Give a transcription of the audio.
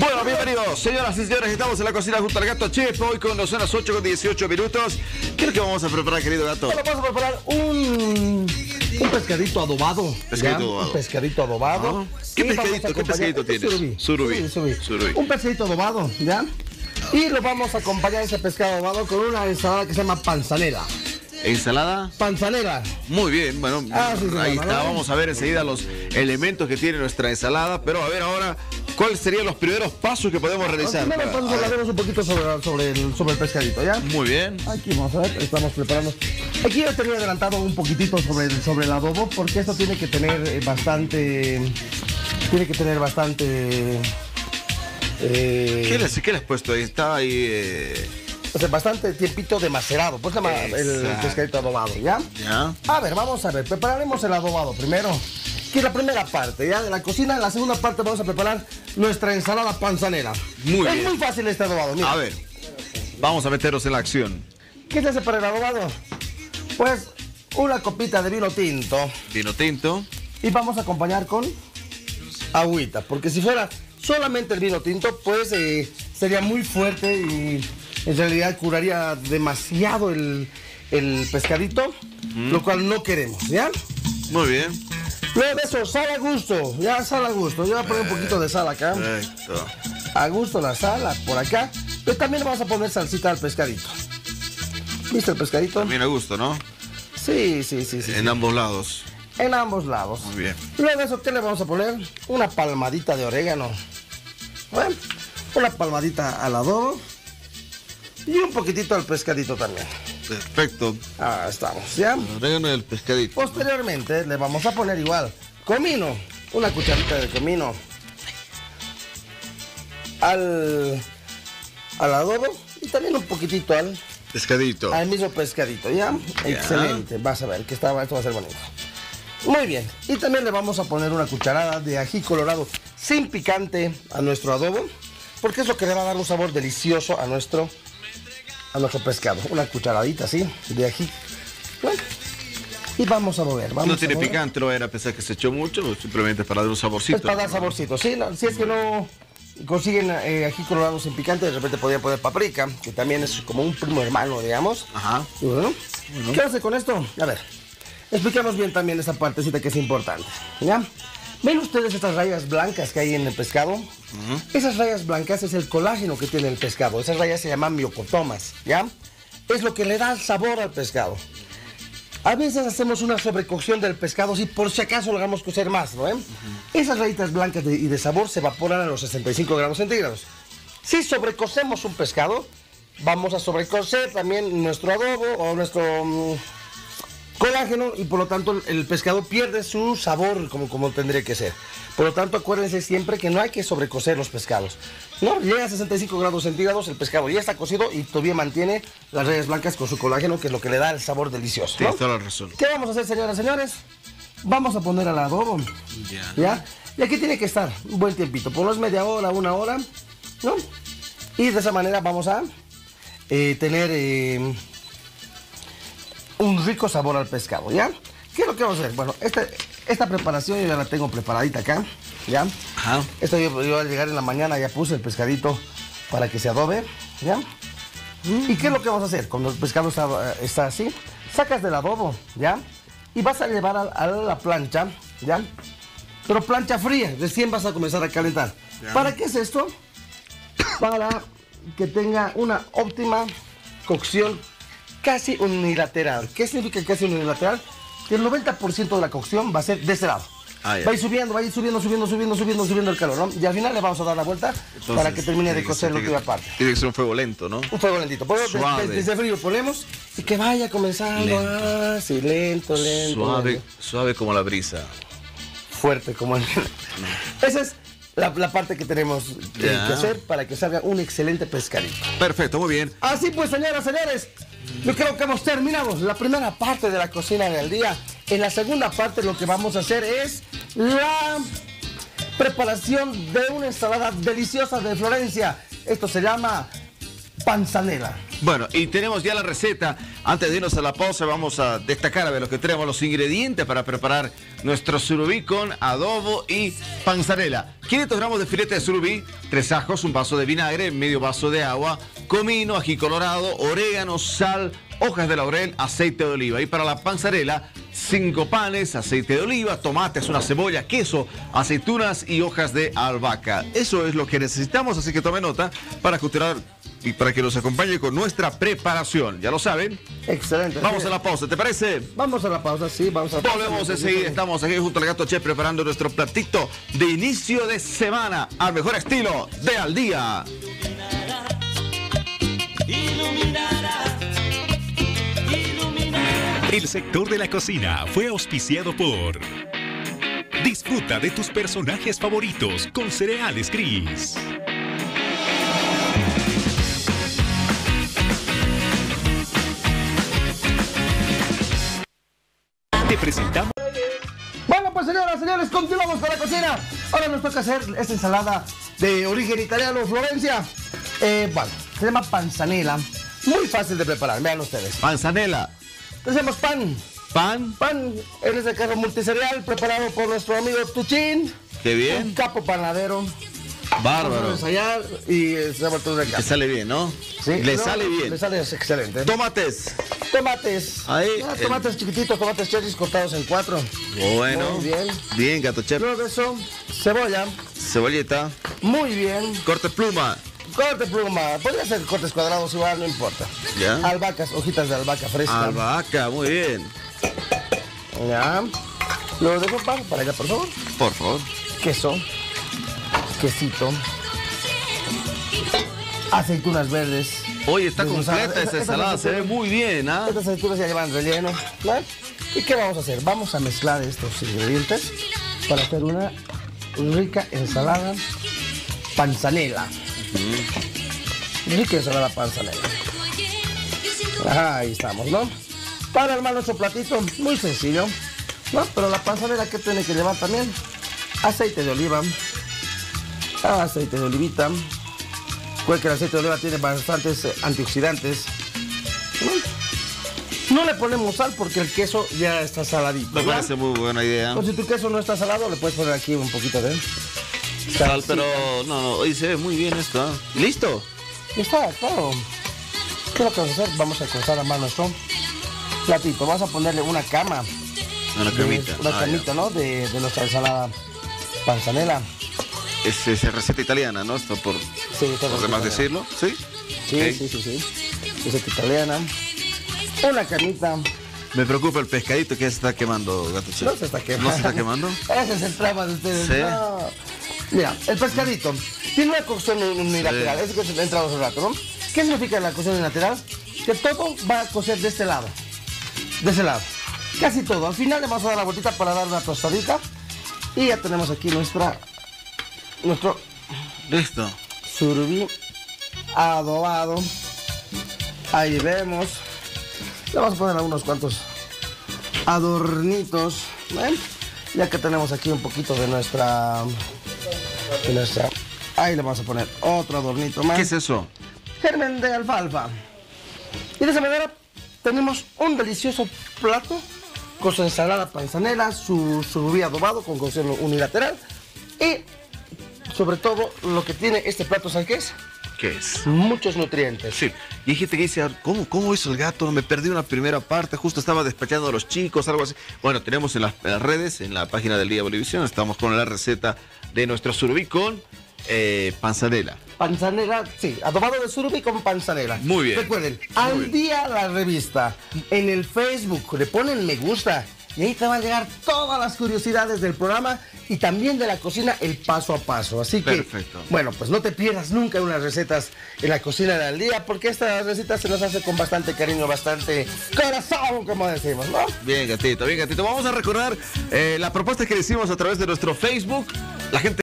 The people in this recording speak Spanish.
Bueno, bienvenidos, señoras y señores. Estamos en la cocina junto al gato Chef. Hoy con son las 8 con 18 minutos. ¿Qué es lo que vamos a preparar, querido gato? Bueno, vamos a preparar un, un pescadito adobado. Pescadito adobado. Un pescadito adobado. Ah, ¿qué pescadito? ¿Qué pescadito tienes? Surubí. Surubí. Surubí. Un pescadito adobado, ¿ya? Y lo vamos a acompañar ese pescado adobado con una ensalada que se llama panzanera. ¿Ensalada? Panzanera. Muy bien, bueno, Ah, sí, ahí está. Vamos a ver enseguida los elementos que tiene nuestra ensalada. Pero a ver ahora, ¿cuáles serían los primeros pasos que podemos realizar? Primero para- entonces hablaremos un poquito sobre, sobre, el, sobre el pescadito, ¿ya? Muy bien. Aquí vamos a ver, estamos preparando. Aquí yo tenía adelantado un poquitito sobre el, sobre el adobo porque esto tiene que tener eh, bastante. Tiene que tener bastante. eh, ¿Qué les, qué has puesto ahí? Está ahí. eh, o sea, bastante tiempito de macerado. Pues el pescadito adobado, ¿ya? ¿Ya? A ver, vamos a ver. Prepararemos el adobado primero. Que es la primera parte, ¿ya? De la cocina. En la segunda parte vamos a preparar nuestra ensalada panzanera. Muy es bien. muy fácil este adobado, mira. A ver, vamos a meternos en la acción. ¿Qué se hace para el adobado? Pues una copita de vino tinto. Vino tinto. Y vamos a acompañar con agüita, porque si fuera solamente el vino tinto, pues eh, sería muy fuerte y en realidad curaría demasiado el, el pescadito, lo cual no queremos, ¿ya? Muy bien. Luego de eso, sal a gusto, ya sal a gusto. Yo voy a poner un poquito de sal acá, Perfecto. a gusto la sal por acá, pero también vamos a poner salsita al pescadito. ¿Viste el pescadito? También a gusto, ¿no? Sí, sí, sí, sí. En ambos lados. En ambos lados. Muy bien. Luego de eso, ¿qué le vamos a poner? Una palmadita de orégano. Bueno, una palmadita al adobo. Y un poquitito al pescadito también. Perfecto. Ah, estamos, ¿ya? Orégano del pescadito. Posteriormente le vamos a poner igual comino. Una cucharita de comino. Al, al adobo. Y también un poquitito al, Pescadito. al mismo pescadito, ¿ya? Excelente. Vas a ver que está, esto va a ser bonito. Muy bien. Y también le vamos a poner una cucharada de ají colorado sin picante a nuestro adobo, porque es lo que le va a dar un sabor delicioso a nuestro, a nuestro pescado. Una cucharadita así de ají. Bueno, y vamos a mover. Vamos No tiene picante, no era a pensar que se echó mucho, simplemente para dar un saborcito. Es para dar saborcito. Sí, no, si es que no consiguen eh, ají colorado sin picante, de repente podrían poner paprika, que también es como un primo hermano, digamos. Ajá. Y bueno, ¿qué hace con esto? A ver, explicamos bien también esta partecita que es importante. ¿Ya? ¿Ven ustedes estas rayas blancas que hay en el pescado? Esas rayas blancas es el colágeno que tiene el pescado. Esas rayas se llaman miocotomas, ¿ya? Es lo que le da el sabor al pescado. A veces hacemos una sobrecocción del pescado, si por si acaso lo hagamos cocer más, ¿no? eh? Esas rayitas blancas de- y de sabor se evaporan a los 65 grados centígrados. Si sobrecocemos un pescado, vamos a sobrecocer también nuestro adobo o nuestro mm, colágeno y por lo tanto el, pescado pierde su sabor como, como tendría que ser. Por lo tanto, acuérdense siempre que no hay que sobrecocer los pescados. No, llega a 65 grados centígrados, el pescado ya está cocido y todavía mantiene las rayas blancas con su colágeno, que es lo que le da el sabor delicioso. ¿no? Toda la razón. ¿Qué vamos a hacer, señoras y señores? Vamos a poner al adobo. Ya. ¿Ya? Y aquí tiene que estar un buen tiempito, por lo menos media hora, una hora, ¿no? Y de esa manera vamos a eh, tener eh, un rico sabor al pescado, ¿ya? ¿Qué es lo que vamos a hacer? Bueno, esta, esta preparación yo ya la tengo preparadita acá, ¿ya? Ajá. Esto yo, yo al llegar en la mañana ya puse el pescadito para que se adobe, ¿ya? ¿Y qué es lo que vamos a hacer? Cuando el pescado está, está así, sacas del adobo, ¿ya? Y vas a llevar a, a la plancha, ¿ya? Pero plancha fría, recién vas a comenzar a calentar. Ya. ¿Para qué es esto? Para que tenga una óptima cocción casi unilateral. ¿Qué significa casi unilateral? Que el 90% de la cocción va a ser de este lado. Ah, va a ir subiendo, va a ir subiendo, subiendo, subiendo, subiendo, subiendo el calor, ¿no? Y al final le vamos a dar la vuelta Entonces, para que termine de cocer la última parte. Tiene que ser un fuego lento, ¿no? Un fuego lentito. Suave. desde, desde frío ponemos y que vaya comenzando Lento. así, lento, lento. Suave, lento. suave como la brisa. Fuerte como el... Esa es la, la parte que tenemos eh, que hacer para que salga un excelente pescadito. Perfecto, muy bien. Así pues, señoras, señores, yo creo que hemos terminado la primera parte de la cocina del día. En la segunda parte lo que vamos a hacer es la preparación de una ensalada deliciosa de Florencia. Esto se llama panzanela. Bueno, y tenemos ya la receta. Antes de irnos a la pausa, vamos a destacar a ver lo que tenemos, los ingredientes para preparar nuestro surubí con adobo y panzanela. 500 gramos de filete de surubí, tres ajos, un vaso de vinagre, medio vaso de agua, comino, ají colorado, orégano, sal, hojas de laurel, aceite de oliva. Y para la panzarela, cinco panes, aceite de oliva, tomates, una cebolla, queso, aceitunas y hojas de albahaca. Eso es lo que necesitamos, así que tome nota para que y para que nos acompañe con nuestra preparación. Ya lo saben. Excelente. Vamos a la pausa, ¿te parece? Vamos a la pausa, sí, vamos a la pausa. Volvemos a seguir. Estamos aquí junto al gato Che preparando nuestro platito de inicio de semana al mejor estilo de al día. El sector de la cocina fue auspiciado por. Disfruta de tus personajes favoritos con cereales Gris. Te presentamos. Bueno, pues señoras, señores, continuamos con la cocina. Ahora nos toca hacer esta ensalada de origen italiano, Florencia. Eh, bueno, se llama panzanela. Muy fácil de preparar, vean ustedes. Panzanela. Hacemos pan. Pan. Pan, en este caso multicereal, preparado por nuestro amigo Tuchín. Qué bien. Un capo panadero. Bárbaro. Vamos a ensayar y eh, se va todo de acá. Le sale bien, ¿no? Sí, Le no, sale bien. Le sale excelente. Tomates. Tomates. Ahí, Ah, el- tomates chiquititos, tomates cherries cortados en cuatro. Bueno. Muy bien. Bien, gato chef. Luego de eso, cebolla. Cebolleta. Muy bien. Corte pluma. Corte pluma. Podría ser cortes cuadrados igual, no importa. Ya. Albahacas, hojitas de albahaca fresca. Albahaca, muy bien. Ya. Luego dejo pan para allá, por favor. Por favor. Queso. Quesito. Aceitunas verdes. Oye, está completa esa ensalada, se ve muy bien, ¿ah? Estas aceitunas ya llevan relleno. ¿no? ¿Y qué vamos a hacer? Vamos a mezclar estos ingredientes para hacer una rica ensalada panzanela. Rica ensalada panzanela. Ahí estamos, ¿no? Para armar nuestro platito, muy sencillo, ¿no? Pero la panzanela que tiene que llevar también aceite de oliva, aceite de olivita. Que el aceite de oliva tiene bastantes eh, antioxidantes. ¿no? No le ponemos sal porque el queso ya está saladito. Me ¿no? parece muy buena idea. O si tu queso no está salado, le puedes poner aquí un poquito de Sal, pero no, no, oye, se ve muy bien esto. ¿ah? ¿Listo? Está, claro. ¿Qué es lo que vamos a hacer? Vamos a cortar a mano nuestro platito. Vamos a ponerle una cama. Una de- camita. Una Ah, camita, ¿no? De, de nuestra ensalada panzanela. Es, es receta italiana, ¿no? Esto por, Sí, está por demás receta decirlo. ¿Sí? Sí, Ok. sí, sí, sí. Receta italiana. Una camita. Me preocupa el pescadito que se está quemando, gato chef. No se está quemando. ¿No se está quemando? Ese es el trama de ustedes. Sí. No. Mira, el pescadito tiene una cocción unilateral. Es que se entrado hace rato, ¿no? ¿Qué significa la cocción unilateral? Que todo va a cocer de este lado. De ese lado. Casi todo. Al final le vamos a dar la vueltita para dar una tostadita. Y ya tenemos aquí nuestra. Nuestro Listo. surubí adobado. Ahí vemos. Le vamos a poner algunos cuantos adornitos. ¿ven? Ya que tenemos aquí un poquito de nuestra. De nuestra. Ahí le vamos a poner otro adornito más. ¿Qué es eso? Germen de alfalfa. Y de esa manera tenemos un delicioso plato con su ensalada panzanela, su surubí adobado con cocción unilateral y sobre todo lo que tiene este plato, ¿sabes qué es? ¿Qué es? Muchos nutrientes. Sí, y hay gente que dice, ¿cómo, ¿cómo hizo el gato? Me perdí una primera parte, justo estaba despachando a los chicos, algo así. Bueno, tenemos en las, en las redes, en la página del Día Bolivisión, estamos con la receta de nuestro surubí con eh, panzanela. Panzanela, sí, adobado de surubí con panzanela. Muy bien. Recuerden, Muy al bien. día la revista, en el Facebook, le ponen me gusta y ahí te van a llegar todas las curiosidades del programa y también de la cocina el paso a paso. Así que, Perfecto. bueno, pues no te pierdas nunca unas recetas en la cocina del día porque estas recetas se nos hace con bastante cariño, bastante corazón, como decimos, ¿no? Bien, gatito, bien, gatito. Vamos a recordar eh, la propuesta que hicimos a través de nuestro Facebook. La gente